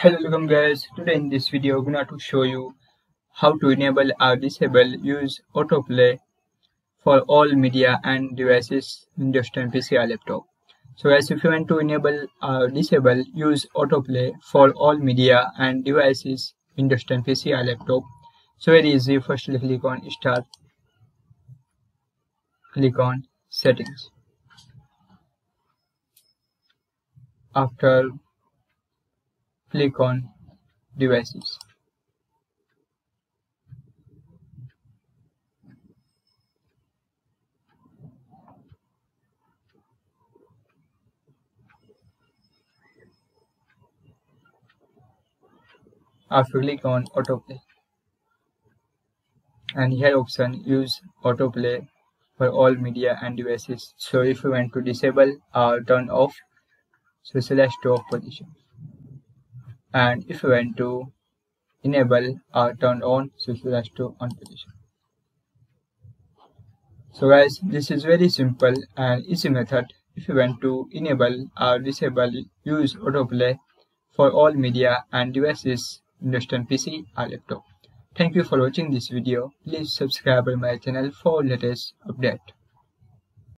hello welcome guys today in this video i'm going to show you how to enable or disable use autoplay for all media and devices windows 10 pc or laptop. So guys if you want to enable or disable use autoplay for all media and devices windows 10 pc or laptop so very easy firstly click on start click on settings. After click on devices. After click on autoplay. And here option use autoplay for all media and devices. So if you want to disable or turn off. So select off position and if you want to enable or turn on so select to on position so guys this is very simple and easy method if you want to enable or disable use autoplay for all media and devices Windows 10 PC or laptop. Thank you for watching this video. Please subscribe my channel for latest update.